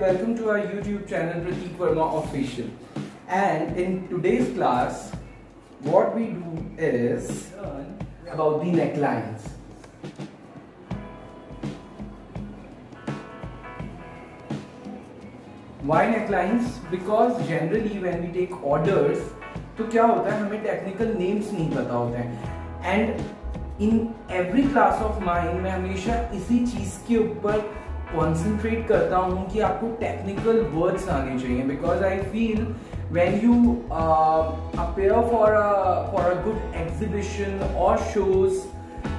welcome to our YouTube channel Pratik Verma Official. And in today's class, what we do is learn about the necklines. Why necklines? Because generally when we take orders, तो क्या होता है हमें technical names नहीं पता होते हैं and in every class of mind मैं हमेशा इसी चीज़ के ऊपर कॉन्सेंट्रेट करता हूँ कि आपको टेक्निकल वर्ड्स आने चाहिए because I feel you uh, appear for a for a good exhibition or shows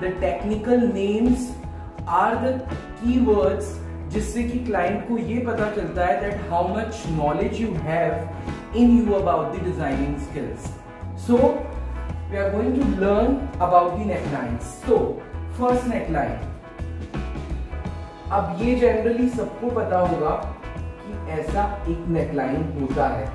the technical names are the keywords जिससे कि क्लाइंट को ये पता चलता है that how much knowledge you have in you about the designing skills so we are going to learn about the necklines so first neckline अब ये generally सबको पता होगा कि ऐसा एक नेकलाइन होता है।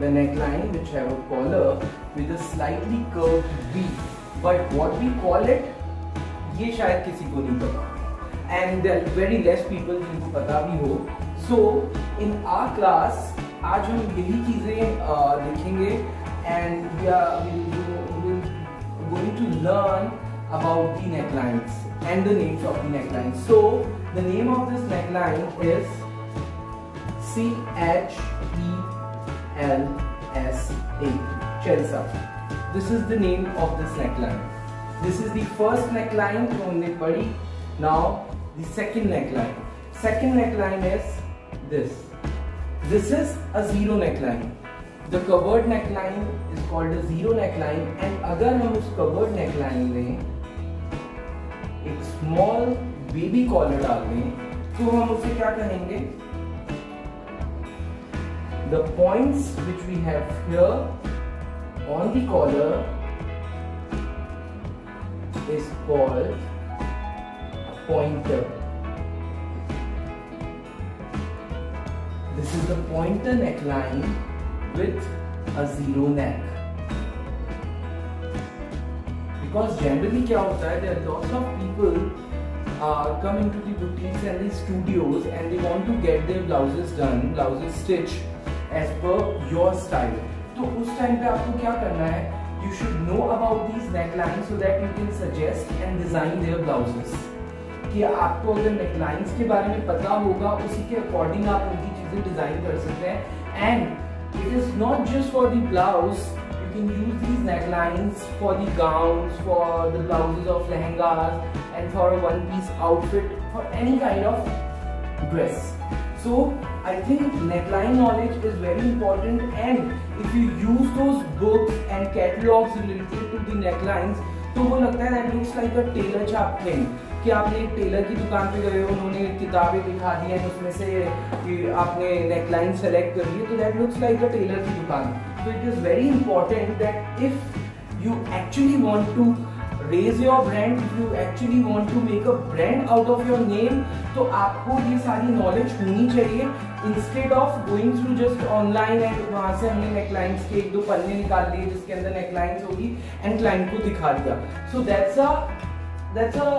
The neckline which have a collar with a slightly curved V but what we call it ये शायद किसी को नहीं पता। देर वेरी लेस पीपल जिनको पता भी हो। सो इन आर क्लास आज हम यही चीज़ें देखेंगे। And we are going to learn about the necklines and the names of the necklines. So the name of this neckline is C H E L S A Chelsa. This is the name of this neckline. This is the first neckline जो हमने पढ़ी. Now the second neckline. Second neckline is this. This is a zero neckline. The covered neckline is called a zero neckline and अगर हम उस covered neckline में एक small बीबी collar डाल दें तो हम उसे क्या कहेंगे? The point which we have here on the collar is called pointer this is the pointer neckline with a zero neck because generally क्या होता है that of people uh, come into the boutiques and the studios and they want to get their blouses done, blouses stitched as per your style. तो उस time पे आपको क्या करना है You should know about these necklines so that you can suggest and design their blouses. कि आपको अगर नेकलाइंस के बारे में पता होगा उसी के अकॉर्डिंग आप उनकी चीज़ें डिज़ाइन कर सकते हैं and it is not just for the blouse use these necklines for the gowns for the blouses of lehengas and for a one piece outfit for any kind of dress so, i think neckline knowledge is very important, and if you use those books and catalogs related to the necklines तो वो लगता है that looks like a tailor छाप thing कि आपने एक Taylor की दुकान पे गए हो, उन्होंने किताबें दिखा दी हैं उसमें से आपने नेकलाइन सेलेक्ट कर ली तो that looks like a tailor की दुकान. तो it is very important that if you actually want to raise your brand if you actually want to make a brand out of your name तो आपको ये सारी नॉलेज होनी चाहिए। Instead of going through just online and वहाँ से हमने necklines के एक दो पन्ने निकाल लिए जिसके अंदर नेकलाइंस होगी एंड क्लाइंट को दिखा दिया। So that's a that's a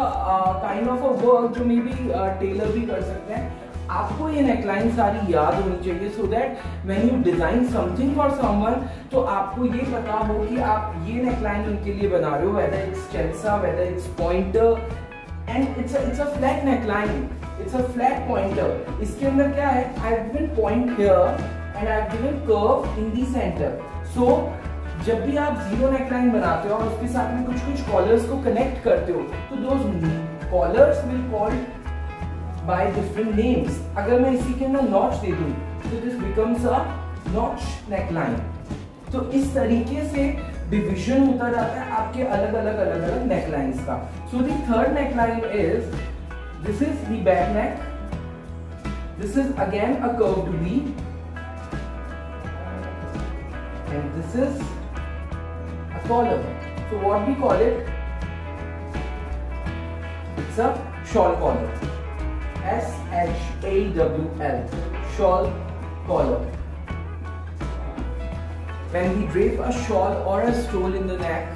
kind of a work जो मे बी टेलर भी कर सकते हैं। आपको ये नेकलाइन सारी याद होनी चाहिए so that when you design something for someone तो आपको ये पता हो कि आप ये नेकलाइन उनके लिए बना रहे हो whether it's Chelsea whether it's pointer and it's it's a flat neckline it's a flat pointer इसके अंदर क्या है? I have given point here and I have given curve in the centre सो जब भी आप ज़ीरो नेकलाइन बनाते हो और उसके साथ में कुछ कुछ कॉलर्स को कनेक्ट करते हो तो those collars will called by different names. अगर मैं इसी के अंदर नॉच दे दूँ तो this becomes a notch neckline तो इस तरीके से डिविजन होता जाता है आपके अलग अलग अलग अलग नेकलाइंस का. So the third neckline is this is the back neck this is again a curved V and this is a collar. So what we call it? It's a shawl collar. S H A W L shawl collar. When we drape a shawl or a stole in the neck,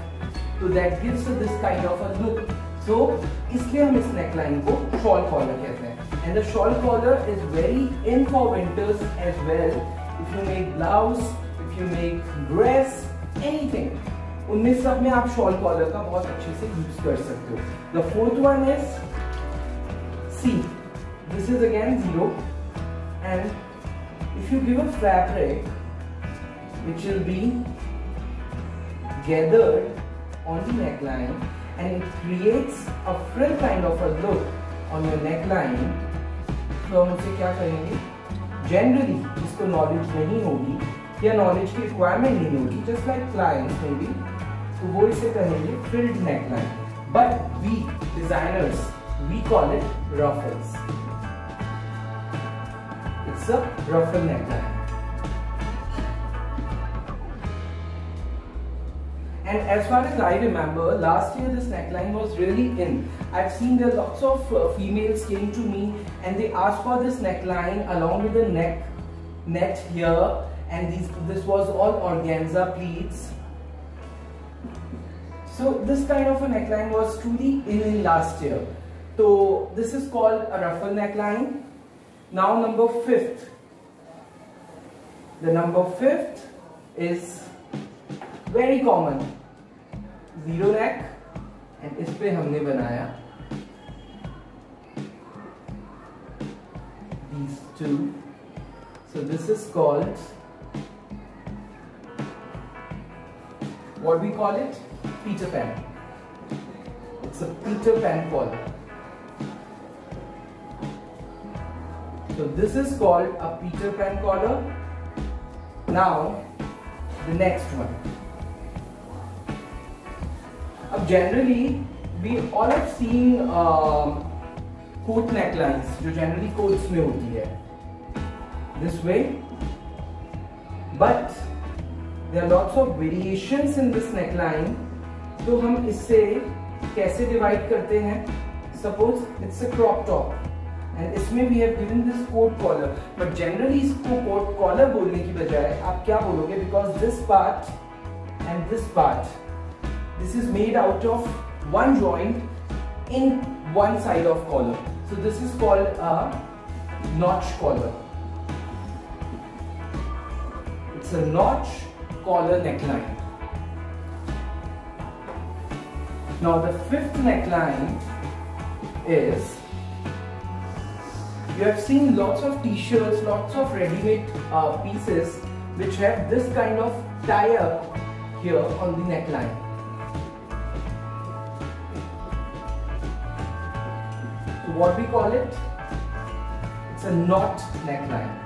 so that gives this kind of a look. So इसलिए हम इस neckline को shawl collar कहते हैं And the shawl collar is very in for winters as well. If you make blouse, if you make dress, anything. उनमें सब में आप शॉल कॉलर का बहुत अच्छे से यूज़ कर सकते हो the fourth one is see this is again zero and if you give a fabric which will be gathered on the neckline, and it creates a frill kind of a look on your neckline तो हम उसे क्या करेंगे? Generally जिसको knowledge नहीं होगी, या knowledge की रिक्वायरमेंट नहीं होगी just like clients maybe तो वो इसे कहेंगे filled neckline but we designers we call it ruffles A ruffle neckline. And as far as I remember, last year this neckline was really in. I've seen there lots of uh, females came to me and they asked for this neckline along with the neck net here and these, this was all organza pleats. So this kind of a neckline was truly in, in last year. So this is called a ruffle neckline Now number fifth. The number fifth is very common. Zero neck and इस पे हमने बनाया these two. So this is called what we call it Peter Pan. It's a Peter Pan collar. So this is called a Peter Pan collar. Now, the next one. Now generally, we all have seen um, coat necklines, जो generally coats में होती है. This way. But there are lots of variations in this neckline तो हम इससे कैसे divide करते हैं suppose it's a crop top and इसमें we have given this coat collar but generally इसको कोट कॉलर बोलने की बजाय आप क्या बोलोगे? Because this part and this part this is made out of one joint in one side of collar so this is called a notch collar it's a notch collar neckline. Now the fifth neckline is you have seen lots of t-shirts, lots of ready-made uh, pieces which have this kind of tie-up here on the neckline. So what we call it? It's a knot neckline.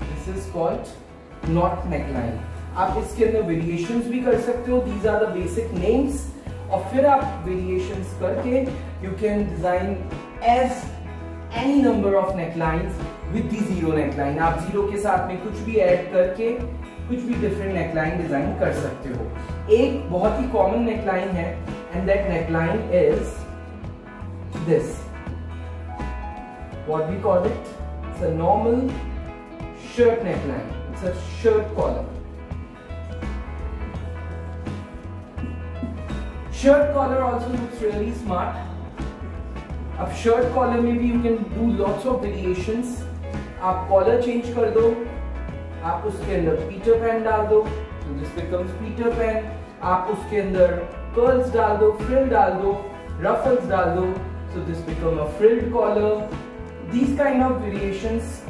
This is called knot neckline. आप इसके अंदर variations भी कर सकते हो these are the basic names और फिर आप वेरिएशंस करके you can design as any number of necklines with the zero neckline आप ज़ीरो के साथ में कुछ भी ऐड करके कुछ भी डिफरेंट नेकलाइन डिज़ाइन कर सकते हो। एक बहुत ही कॉमन नेकलाइन है and that neckline is this what we call it? It's a normal shirt neckline. It's a shirt collar. Shirt collar also looks really smart अब शर्ट कॉलर में भी you can do lots of variation आप collar change कर दो, आप उसके अंदर Peter pan डाल दो दिस बिकम्स पीटर पैन आप उसके अंदर कर्ल्स डाल दो फ्रिल डाल दो रफल्स डाल दो, so this become a frilled collar. These kind of variations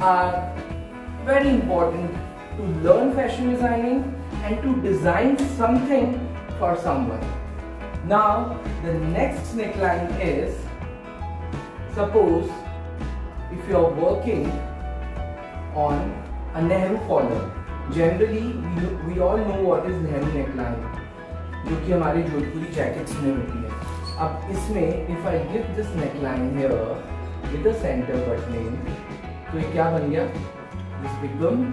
are very important to learn fashion designing and to design something for someone. Now the next neckline is suppose if you are working on a Nehru collar. Generally we, we all know what is Nehru neckline जो कि हमारे जोधपुरी jackets में होती है अब इसमें if I give this neckline here with the centre buttoning तो ये क्या बन गया this become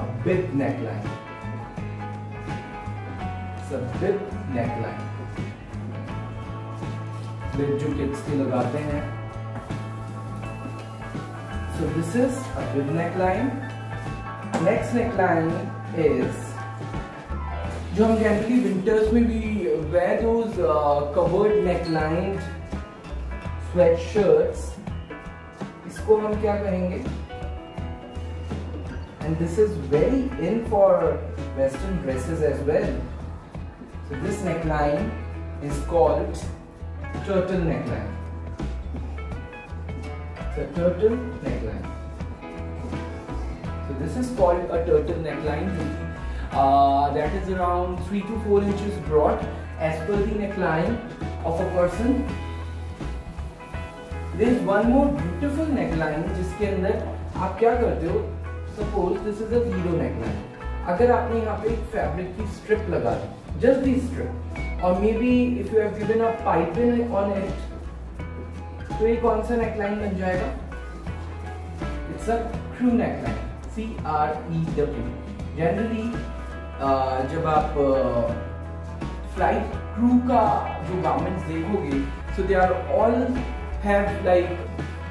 a bib neckline neckline. Bib जो kids के लगाते हैं। So this is a bib neckline. Next neckline is, जो हम जनरली विंटर्स में भी wear those covered neckline sweatshirts इसको हम क्या कहेंगे? And this is very in for western dresses as well So this neckline is called turtle neckline. It's a turtle neckline. So this is called a turtle neckline. Uh, that is around 3 to 4 inches broad as per the neckline of a person. There is one more beautiful neckline जिसके अंदर आप क्या करते हो suppose this is a zero neckline अगर आपने यहाँ पे एक फैब्रिक की स्ट्रिप लगा दी just the strip or may be if you have given a piping on it तो ये कौन सा नेकलाइन बन जाएगा? It's a crew neckline C R E W generally जब आप फ़्लाइट क्रू का जो गारमेंट्स देखोगे so they are all have like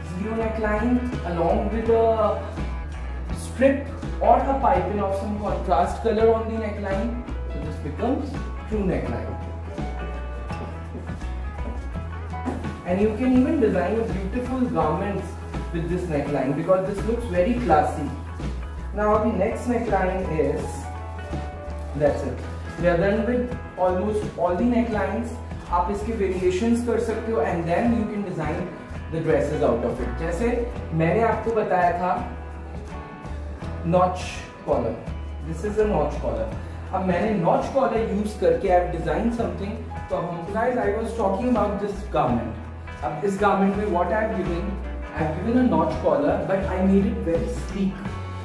zero neckline along with strip or a piping of some contrast color on the neckline. So this becomes true neckline. And you can even design a beautiful garments with this neckline because this looks very classy. Now the next neckline is, that's it. We are done with almost all the necklines. आप इसके variations कर सकते हो and then you can design the dresses out of it. जैसे मैंने आपको बताया था notch collar. This is a notch collar. अब मैंने notch collar use करके have designed something. तो हम guys I was talking about this garment. अब इस garment में what I have given? I have given a notch collar but I made it very sleek.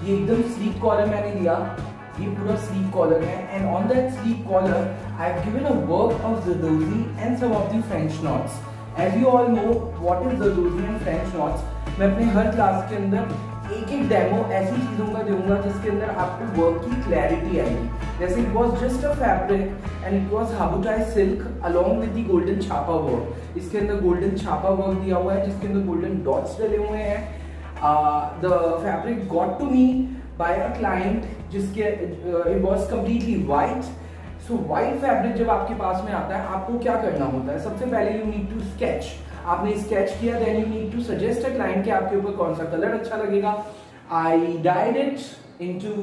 ये एकदम sleek collar मैंने दिया. ये पूरा sleek collar है and on that sleek collar I have given a work of Zardozi and some of the French knots. As you all know what is Zardozi and French knots. मैं अपने हर class के अंदर एक एक demo ऐसी चीज़ों का दूँगा जिसके अंदर आपको वर्क की क्लैरिटी आएगी। जैसे it was just a fabric and it was habutai silk along with the golden chhapa work इसके अंदर गोल्डन छापा वर्क दिया हुआ है, जिसके अंदर गोल्डन डॉट्स डले हुए हैं। The fabric got to me by a client जिसके it was completely white so white fabric जब आपके पास में आता है, आपको क्या करना होता है? सबसे पहले यू नीड टू स्केच आपने स्केच किया then you need to suggest a client कि आपके ऊपर कौन सा कलर अच्छा लगेगा। I dyed it into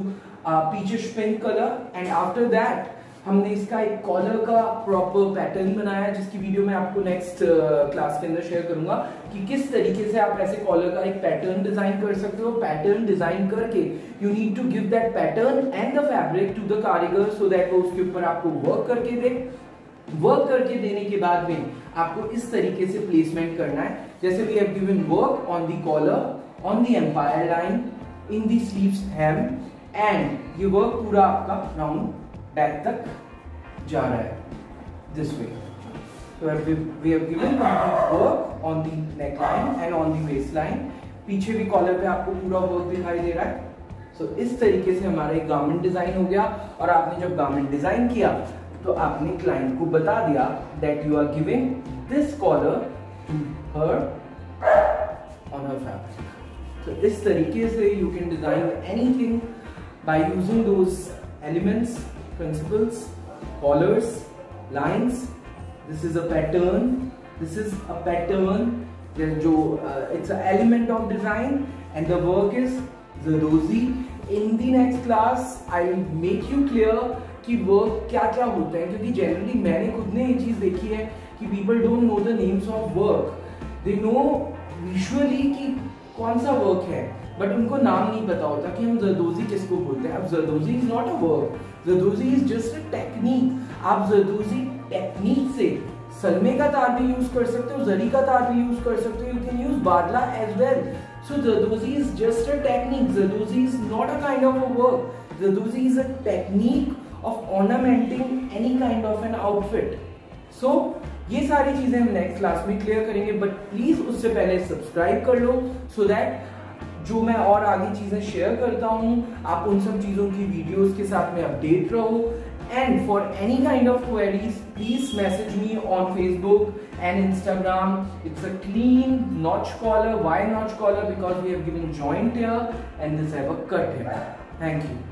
peachish pink colour and after that हमने इसका एक कॉलर का प्रॉपर पैटर्न बनाया जिसकी वीडियो मैं आपको नेक्स्ट क्लास uh, के अंदर शेयर करूँगा कि किस तरीके से आप ऐसे कॉलर का एक पैटर्न डिज़ाइन कर सकते हो। पैटर्न डिज़ाइन करके you need to give that pattern and the fabric to the karigar so that वो उसके ऊपर आपको वर्क करके दे। वर्क करके देने के बाद में आपको इस तरीके से प्लेसमेंट करना है। जैसे we have given work on the collar on the empire line in the sleeves hem and ये वर्क पूरा आपका राउंड बैक तक जा रहा है। This way So we have given complete work on the neckline and on the waistline. पीछे भी collar पे आपको पूरा वर्क दिखाई दे रहा है। सो so, इस तरीके से हमारा एक गारमेंट डिज़ाइन हो गया और आपने जब गार्मेंट डिज़ाइन किया तो आपने क्लाइंट को बता दिया that you are giving this collar to her on her fabric तो इस तरीके से you can design anything by using those elements principles collars lines this is a pattern this is a pattern जो it's a element of design and the work is the rosy in the next class I make you clear कि work क्या क्या होता है, क्योंकि generally मैंने खुद ने ये चीज़ देखी है कि people don't know the names of work they know visually कि कौन सा वर्क है बट उनको नाम नहीं पता होता कि हम जरदोजी किसको बोलते हैं। अब zardozi is not a work zardozi is just a technique आप जरदोजी टेक्निक से सलमे का तार भी यूज़ कर सकते हो, जरी का तार भी यूज़ कर सकते हो you can use badla as well so zardozi is just a technique zardozi is not a kind of a work zardozi is a technique of ornamenting any kind of an outfit. So, ये सारी चीज़ें हम next class में clear करेंगे but please उससे पहले subscribe कर लो सो so that जो मैं और आगे चीज़ें शेयर करता हूँ, आप उन सब चीज़ों की वीडियोस के साथ में अपडेट रहो. And for any kind of queries please message me on Facebook and Instagram it's a clean notch collar Y notch collar because we have given joint and this have a cut thank you